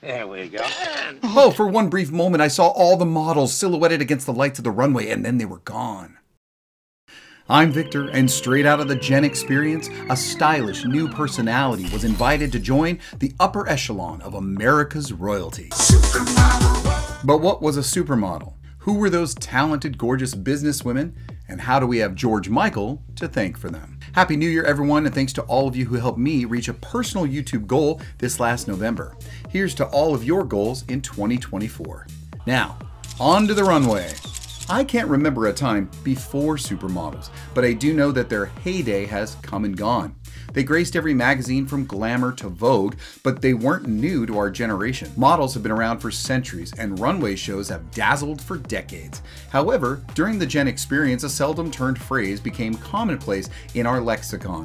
There we go. And Oh, for one brief moment, I saw all the models silhouetted against the lights of the runway, and then they were gone. I'm Victor, and straight out of the Gen Xperience, a stylish new personality was invited to join the upper echelon of America's royalty. But what was a supermodel? Who were those talented, gorgeous businesswomen? And how do we have George Michael to thank for them? Happy New Year, everyone, and thanks to all of you who helped me reach a personal YouTube goal this last November. Here's to all of your goals in 2024. Now, on to the runway. I can't remember a time before supermodels, but I do know that their heyday has come and gone. They graced every magazine from Glamour to Vogue, but they weren't new to our generation. Models have been around for centuries, and runway shows have dazzled for decades. However, during the Gen Xperience, a seldom turned phrase became commonplace in our lexicon.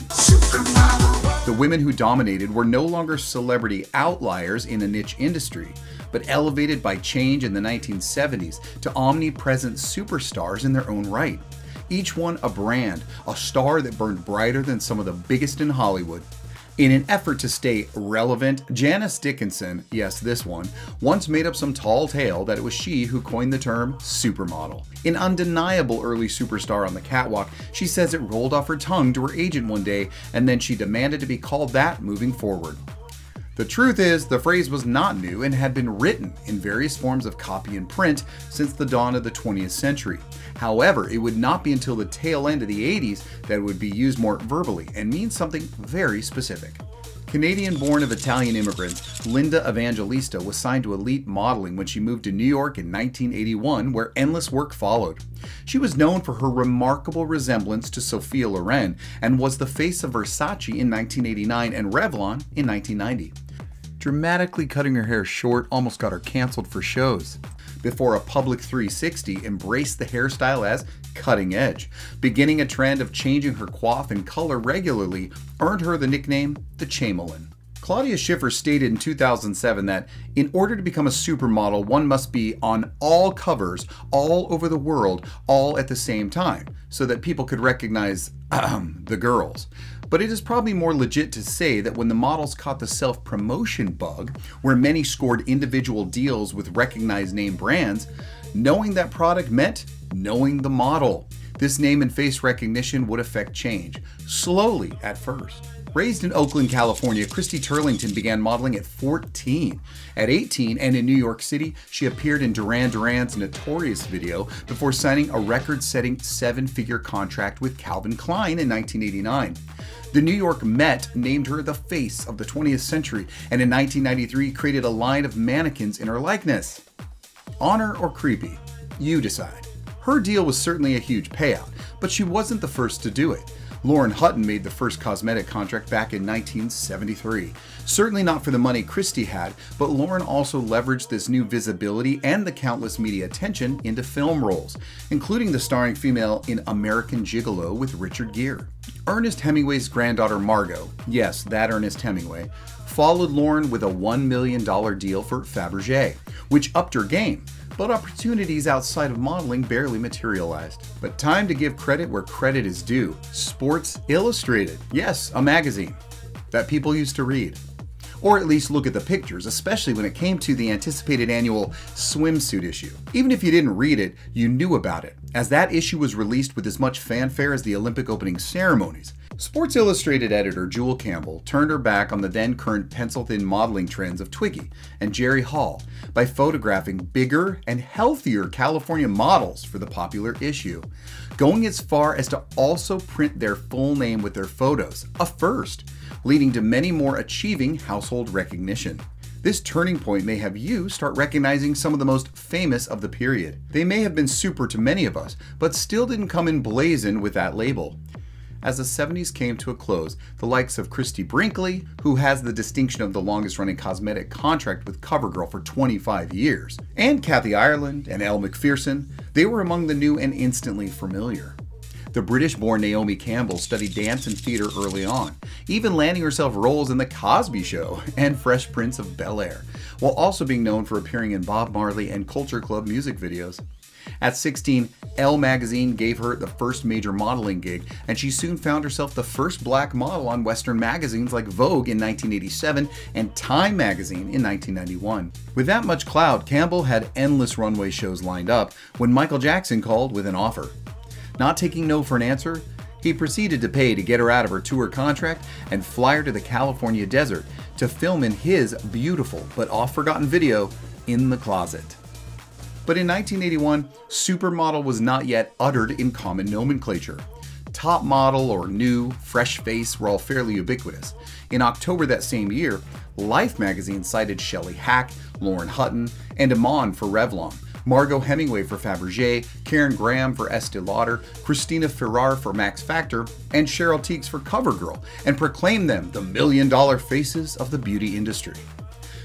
The women who dominated were no longer celebrity outliers in a niche industry, but elevated by change in the 1970s to omnipresent superstars in their own right. Each one a brand, a star that burned brighter than some of the biggest in Hollywood. In an effort to stay relevant, Janice Dickinson, yes, this one, once made up some tall tale that it was she who coined the term supermodel. An undeniable early superstar on the catwalk, she says it rolled off her tongue to her agent one day, and then she demanded to be called that moving forward. The truth is, the phrase was not new and had been written in various forms of copy and print since the dawn of the 20th century. However, it would not be until the tail end of the 80s that it would be used more verbally and mean something very specific. Canadian born of Italian immigrants, Linda Evangelista was signed to Elite Modeling when she moved to New York in 1981, where endless work followed. She was known for her remarkable resemblance to Sophia Loren and was the face of Versace in 1989 and Revlon in 1990 dramatically cutting her hair short almost got her canceled for shows. Before a public 360 embraced the hairstyle as cutting edge, beginning a trend of changing her coif and color regularly earned her the nickname the Chameleon. Claudia Schiffer stated in 2007 that in order to become a supermodel, one must be on all covers all over the world all at the same time so that people could recognize the girls. But it is probably more legit to say that when the models caught the self promotion bug, where many scored individual deals with recognized name brands, knowing that product meant knowing the model. This name and face recognition would affect change, slowly at first. Raised in Oakland, California, Christy Turlington began modeling at 14. At 18 and in New York City, she appeared in Duran Duran's Notorious video before signing a record setting seven figure contract with Calvin Klein in 1989. The New York Met named her the face of the 20th century and in 1993 created a line of mannequins in her likeness. Honor or creepy? You decide. Her deal was certainly a huge payout, but she wasn't the first to do it. Lauren Hutton made the first cosmetic contract back in 1973. Certainly not for the money Christy had, but Lauren also leveraged this new visibility and the countless media attention into film roles, including the starring female in American Gigolo with Richard Gere. Ernest Hemingway's granddaughter Margot, yes, that Ernest Hemingway, followed Lauren with a $1 million deal for Fabergé, which upped her game but opportunities outside of modeling barely materialized. But time to give credit where credit is due. Sports Illustrated, yes, a magazine that people used to read. Or at least look at the pictures, especially when it came to the anticipated annual swimsuit issue. Even if you didn't read it, you knew about it, as that issue was released with as much fanfare as the Olympic opening ceremonies. Sports Illustrated editor Jule Campbell turned her back on the then current pencil thin modeling trends of Twiggy and Jerry Hall by photographing bigger and healthier California models for the popular issue, going as far as to also print their full name with their photos, a first, leading to many more achieving household recognition. This turning point may have you start recognizing some of the most famous of the period. They may have been super to many of us, but still didn't come in blazon with that label as the 70s came to a close, the likes of Christie Brinkley, who has the distinction of the longest running cosmetic contract with CoverGirl for 25 years, and Kathy Ireland and Elle Macpherson, they were among the new and instantly familiar. The British born Naomi Campbell studied dance and theater early on, even landing herself roles in The Cosby Show and Fresh Prince of Bel Air, while also being known for appearing in Bob Marley and Culture Club music videos. At 16, Elle magazine gave her the first major modeling gig, and she soon found herself the first black model on Western magazines like Vogue in 1987 and Time magazine in 1991. With that much clout, Campbell had endless runway shows lined up when Michael Jackson called with an offer. Not taking no for an answer, he proceeded to pay to get her out of her tour contract and fly her to the California desert to film in his beautiful but oft forgotten video, In the Closet. But in 1981, supermodel was not yet uttered in common nomenclature. Top model or new, fresh face were all fairly ubiquitous. In October that same year, Life magazine cited Shelley Hack, Lauren Hutton, and Iman for Revlon, Margot Hemingway for Fabergé, Karen Graham for Estee Lauder, Christina Ferrare for Max Factor, and Cheryl Tiegs for CoverGirl, and proclaimed them the million dollar faces of the beauty industry.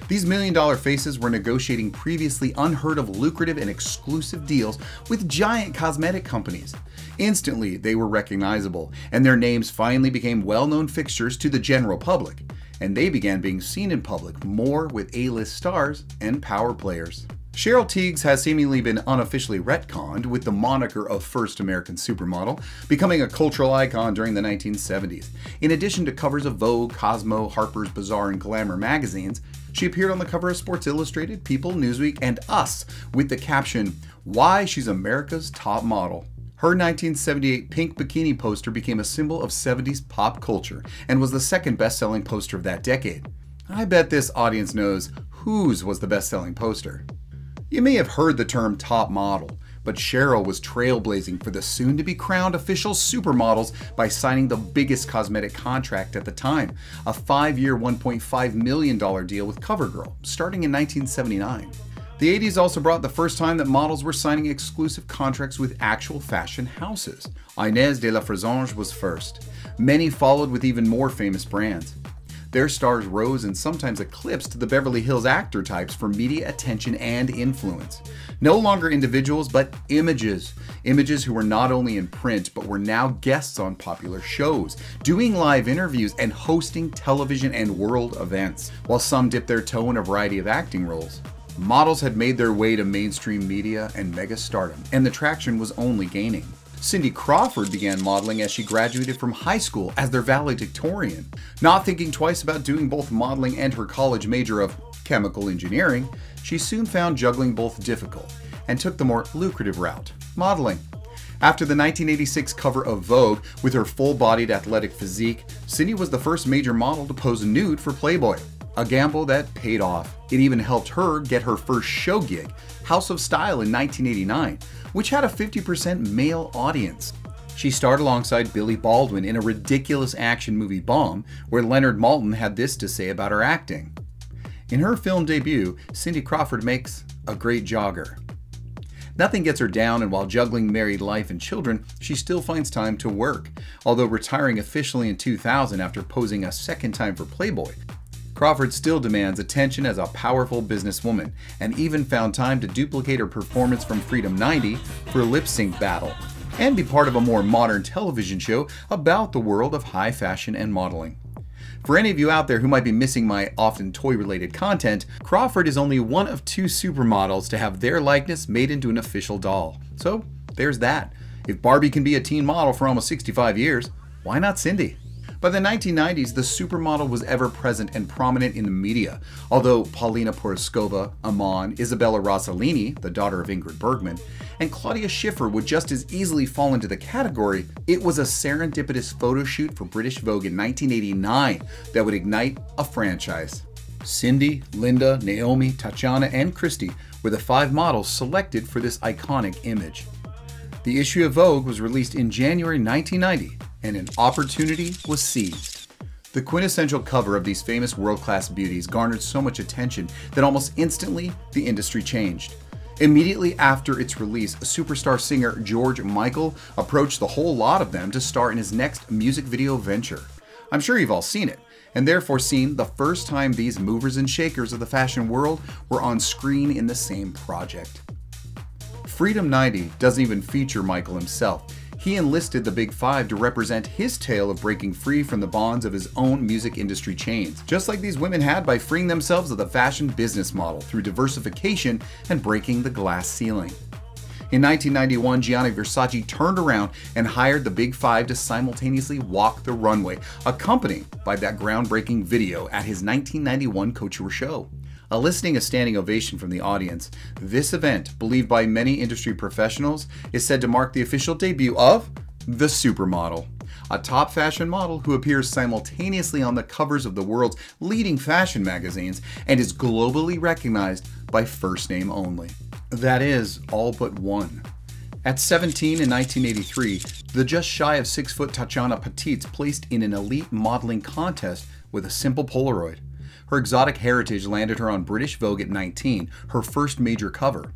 These million dollar faces were negotiating previously unheard of lucrative and exclusive deals with giant cosmetic companies. Instantly, they were recognizable, and their names finally became well known fixtures to the general public, and they began being seen in public more with A list stars and power players. Cheryl Tiegs has seemingly been unofficially retconned with the moniker of first American supermodel, becoming a cultural icon during the 1970s. In addition to covers of Vogue, Cosmo, Harper's Bazaar, and Glamour magazines, she appeared on the cover of Sports Illustrated, People, Newsweek, and Us with the caption, Why She's America's Top Model. Her 1978 pink bikini poster became a symbol of 70s pop culture and was the second best selling poster of that decade. I bet this audience knows whose was the best selling poster. You may have heard the term top model, but Cheryl was trailblazing for the soon to be crowned official supermodels by signing the biggest cosmetic contract at the time a five year, $1.5 million deal with CoverGirl, starting in 1979. The 80s also brought the first time that models were signing exclusive contracts with actual fashion houses. Inès de la Fressange was first. Many followed with even more famous brands. Their stars rose and sometimes eclipsed the Beverly Hills actor types for media attention and influence. No longer individuals, but images. Images who were not only in print, but were now guests on popular shows, doing live interviews, and hosting television and world events, while some dipped their toe in a variety of acting roles. Models had made their way to mainstream media and mega stardom, and the traction was only gaining. Cindy Crawford began modeling as she graduated from high school as their valedictorian. Not thinking twice about doing both modeling and her college major of chemical engineering, she soon found juggling both difficult and took the more lucrative route modeling. After the 1986 cover of Vogue with her full bodied athletic physique, Cindy was the first major model to pose nude for Playboy. A gamble that paid off. It even helped her get her first show gig, House of Style in 1989, which had a 50% male audience. She starred alongside Billy Baldwin in a ridiculous action movie Bomb, where Leonard Maltin had this to say about her acting. In her film debut, Cindy Crawford makes a great jogger. Nothing gets her down, and while juggling married life and children, she still finds time to work. Although retiring officially in 2000 after posing a second time for Playboy, Crawford still demands attention as a powerful businesswoman, and even found time to duplicate her performance from Freedom 90 for Lip Sync Battle, and be part of a more modern television show about the world of high fashion and modeling. For any of you out there who might be missing my often toy related content, Crawford is only one of two supermodels to have their likeness made into an official doll. So there's that. If Barbie can be a teen model for almost 65 years, why not Cindy? By the 1990s, the supermodel was ever present and prominent in the media. Although Paulina Porizkova, Iman, Isabella Rossellini, the daughter of Ingrid Bergman, and Claudia Schiffer would just as easily fall into the category, it was a serendipitous photo shoot for British Vogue in 1989 that would ignite a franchise. Cindy, Linda, Naomi, Tatjana, and Christy were the five models selected for this iconic image. The issue of Vogue was released in January 1990 and an opportunity was seized. The quintessential cover of these famous world class beauties garnered so much attention that almost instantly the industry changed. Immediately after its release, superstar singer George Michael approached the whole lot of them to star in his next music video venture. I'm sure you've all seen it, and therefore seen the first time these movers and shakers of the fashion world were on screen in the same project. Freedom 90 doesn't even feature Michael himself he enlisted the Big Five to represent his tale of breaking free from the bonds of his own music industry chains, just like these women had by freeing themselves of the fashion business model through diversification and breaking the glass ceiling. In 1991, Gianni Versace turned around and hired the Big Five to simultaneously walk the runway, accompanied by that groundbreaking video at his 1991 couture show. Eliciting a standing ovation from the audience, this event, believed by many industry professionals, is said to mark the official debut of the supermodel a top fashion model who appears simultaneously on the covers of the world's leading fashion magazines and is globally recognized by first name only. That is, all but one. At 17 in 1983, the just shy of 6 foot Tatjana Patitz placed in an elite modeling contest with a simple Polaroid. Her exotic heritage landed her on British Vogue at 19, her first major cover.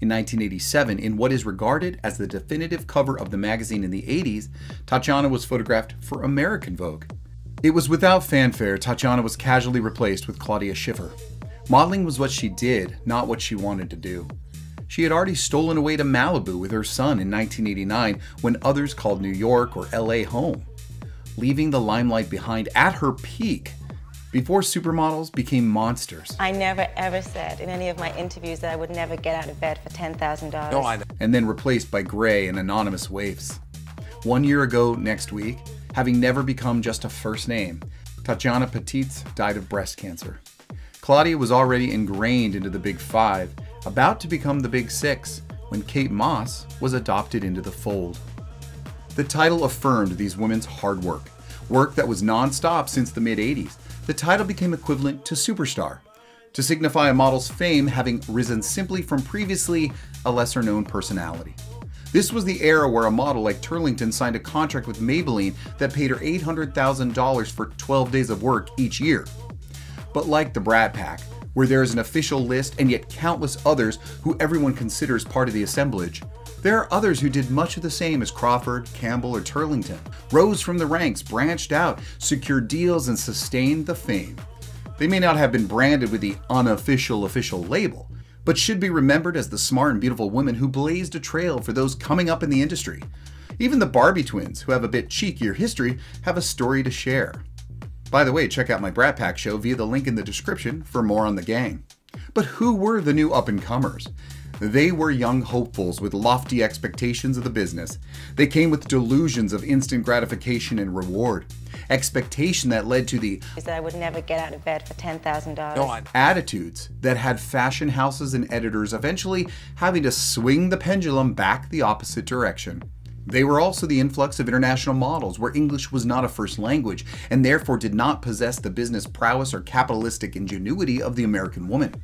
In 1987, in what is regarded as the definitive cover of the magazine in the 80s, Tatjana was photographed for American Vogue. It was without fanfare, Tatjana was casually replaced with Claudia Schiffer. Modeling was what she did, not what she wanted to do. She had already stolen away to Malibu with her son in 1989 when others called New York or LA home. Leaving the limelight behind at her peak, before supermodels became monsters. I never ever said in any of my interviews that I would never get out of bed for $10,000. No, I And then replaced by gray and anonymous waifs. One year ago next week, having never become just a first name, Tatjana Patitz died of breast cancer. Claudia was already ingrained into the Big Five, about to become the Big Six, when Kate Moss was adopted into the fold. The title affirmed these women's hard work, work that was non-stop since the mid 80s. The title became equivalent to superstar, to signify a model's fame having risen simply from previously a lesser known personality. This was the era where a model like Turlington signed a contract with Maybelline that paid her $800,000 for 12 days of work each year. But like the Brat Pack, where there is an official list and yet countless others who everyone considers part of the assemblage, there are others who did much of the same as Crawford, Campbell, or Turlington, rose from the ranks, branched out, secured deals, and sustained the fame. They may not have been branded with the unofficial official label, but should be remembered as the smart and beautiful women who blazed a trail for those coming up in the industry. Even the Barbi twins, who have a bit cheekier history, have a story to share. By the way, check out my Brat Pack show via the link in the description for more on the gang. But who were the new up and comers? They were young hopefuls with lofty expectations of the business. They came with delusions of instant gratification and reward. Expectation that led to the that I would never get out of bed for $10,000. No, attitudes that had fashion houses and editors eventually having to swing the pendulum back the opposite direction. They were also the influx of international models, where English was not a first language, and therefore did not possess the business prowess or capitalistic ingenuity of the American woman.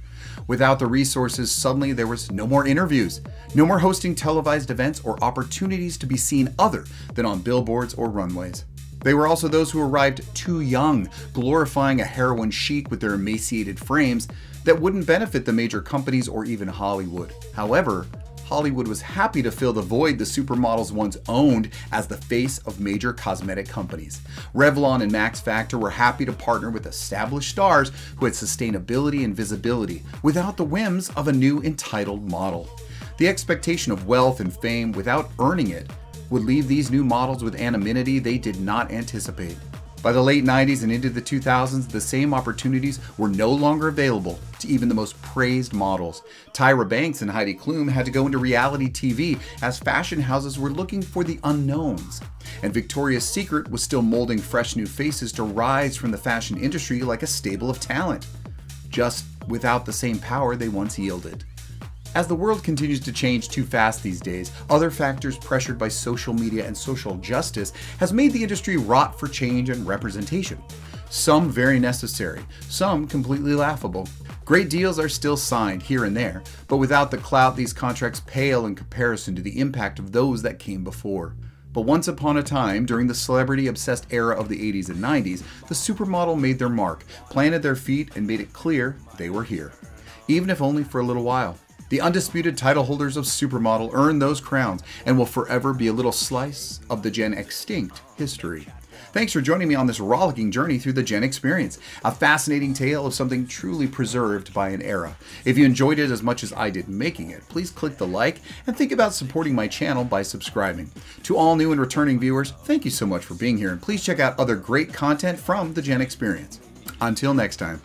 Without the resources, suddenly there was no more interviews, no more hosting televised events or opportunities to be seen other than on billboards or runways. They were also those who arrived too young, glorifying a heroin chic with their emaciated frames that wouldn't benefit the major companies or even Hollywood. However, Hollywood was happy to fill the void the supermodels once owned as the face of major cosmetic companies. Revlon and Max Factor were happy to partner with established stars who had sustainability and visibility without the whims of a new entitled model. The expectation of wealth and fame without earning it would leave these new models with anonymity they did not anticipate. By the late 90s and into the 2000s, the same opportunities were no longer available even the most praised models. Tyra Banks and Heidi Klum had to go into reality TV as fashion houses were looking for the unknowns. And Victoria's Secret was still molding fresh new faces to rise from the fashion industry like a stable of talent, just without the same power they once yielded. As the world continues to change too fast these days, other factors pressured by social media and social justice has made the industry rot for change and representation. Some very necessary, some completely laughable. Great deals are still signed here and there, but without the clout, these contracts pale in comparison to the impact of those that came before. But once upon a time, during the celebrity obsessed era of the 80s and 90s, the supermodel made their mark, planted their feet, and made it clear they were here. Even if only for a little while. The undisputed title holders of Supermodel earn those crowns and will forever be a little slice of the Gen extinct history. Thanks for joining me on this rollicking journey through the Gen Xperience, a fascinating tale of something truly preserved by an era. If you enjoyed it as much as I did making it, please click the like and think about supporting my channel by subscribing. To all new and returning viewers, thank you so much for being here and please check out other great content from the Gen Xperience. Until next time.